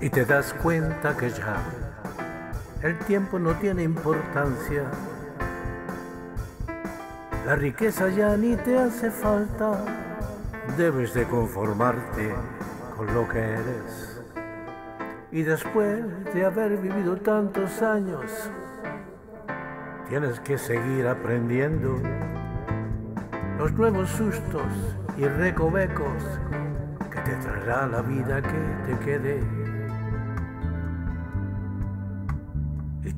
y te das cuenta que ya el tiempo no tiene importancia. La riqueza ya ni te hace falta, debes de conformarte con lo que eres. Y después de haber vivido tantos años, tienes que seguir aprendiendo los nuevos sustos y recovecos que te traerá la vida que te quede.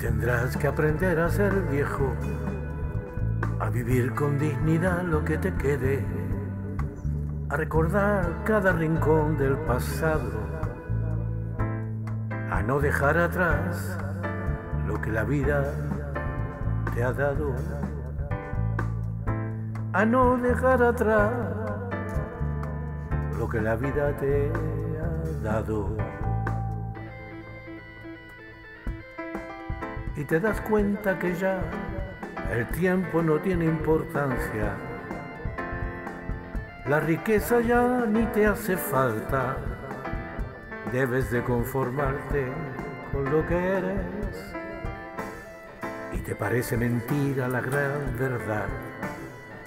Tendrás que aprender a ser viejo, a vivir con dignidad lo que te quede, a recordar cada rincón del pasado, a no dejar atrás lo que la vida te ha dado, a no dejar atrás lo que la vida te ha dado. Y te das cuenta que ya el tiempo no tiene importancia. La riqueza ya ni te hace falta. Debes de conformarte con lo que eres. Y te parece mentira la gran verdad.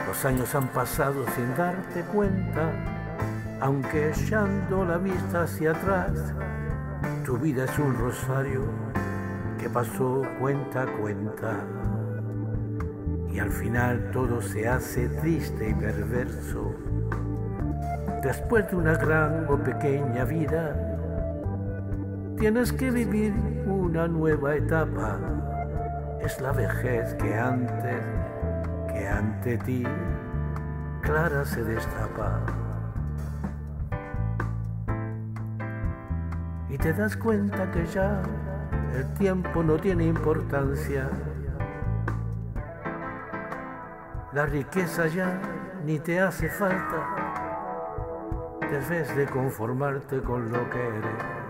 Los años han pasado sin darte cuenta aunque echando la vista hacia atrás, tu vida es un rosario que pasó cuenta cuenta. Y al final todo se hace triste y perverso. Después de una gran o pequeña vida, tienes que vivir una nueva etapa. Es la vejez que antes, que ante ti, clara se destapa. y te das cuenta que ya el tiempo no tiene importancia. La riqueza ya ni te hace falta. Debes de conformarte con lo que eres.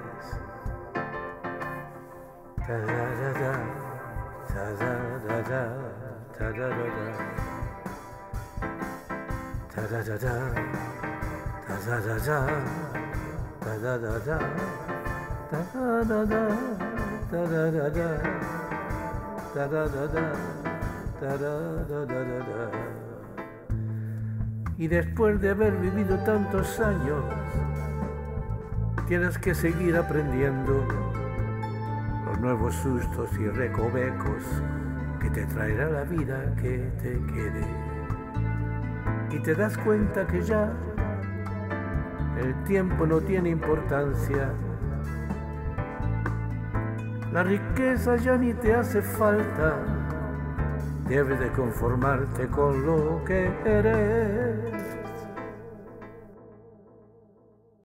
Y después de haber vivido tantos años, tienes que seguir aprendiendo los nuevos sustos y recovecos que te traerá la vida que te quede. Y te das cuenta que ya el tiempo no tiene importancia la riqueza ya ni te hace falta, debes de conformarte con lo que eres.